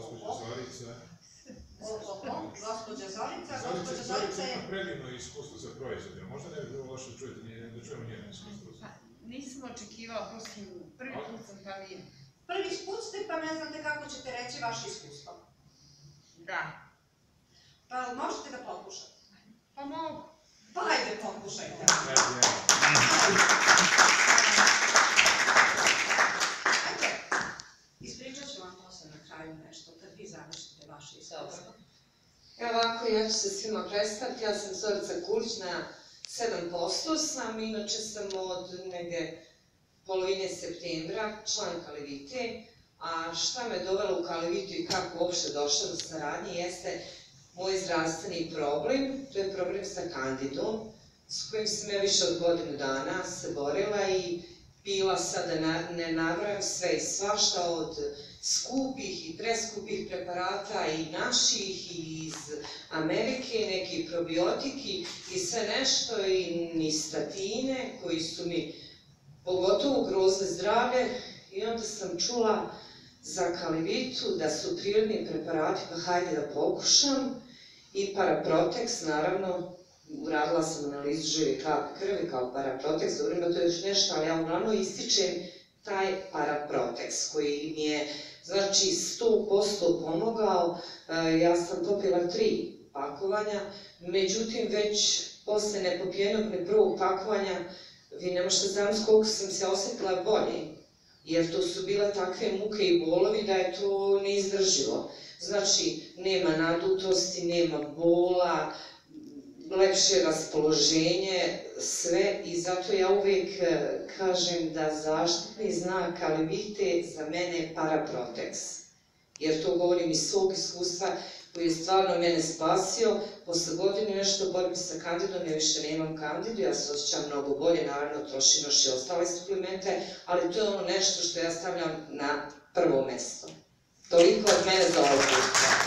Gospođa Zorica. Gospođa Zorica, gospođa Zorica Zorica ima je... predivno iskustvo sa proizvodima. Možda ne bi bilo loše čujete, nije- da čujemo njeno iskustvo. Pa, nisam očekivala, prosto prvi put sam pa nije. Prvi put ste, pa ne znate kako ćete reći vaše iskustvo. Da. Pa možete da pokušate. Pa mogu. Pa ajde, pokušajte. Ne, ne. Ajde. Ispričat ću vam posle na kraju nešto, kad vi završite vaše iskustvo. Evo ovako, ja ću se svima predstaviti. Ja sam Zorica Kulić na 7% sam, inače sam od negde polovine septembra član Kalevite, a šta me dovelo u Kalevitu i kako uopšte došla do saradnje jeste moj zdravstveni problem, to je problem sa kandidom, s kojim sam ja više od godinu dana se borila i bila sada, na, ne nabrajam sve svašta od skupih i preskupih preparata i naših i iz Amerike, neki probiotiki i sve nešto i ni statine koji su mi pogotovo grozle zdravlje. I onda sam čula za kalivitu da su prirodni preparati pa hajde da pokušam. I paraprotex naravno uradila sam analizu žive kapi krvi kao paraprotex, dobro ima to još nešto, ali ja uglavnom ističem taj paraprotex koji mi je znači 100% pomogao, e, ja sam popila tri pakovanja, međutim već posle nepopijenog ni prvog pakovanja, vi ne možete zamisliti koliko sam se osetila bolje, jer to su bile takve muke i bolovi da je to neizdrživo. Znači, nema nadutosti, nema bola, lepše raspoloženje, sve i zato ja uvijek e, kažem da zaštitni znak Alevite za mene je paraprotex. Jer to govorim iz svog iskustva koji je stvarno mene spasio. Posle godine nešto borbi sa kandidom, ja više nemam kandidu, ja se osjećam mnogo bolje, naravno trošim još i ostale suplemente, ali to je ono nešto što ja stavljam na prvo mesto. Toliko od mene za ovaj put.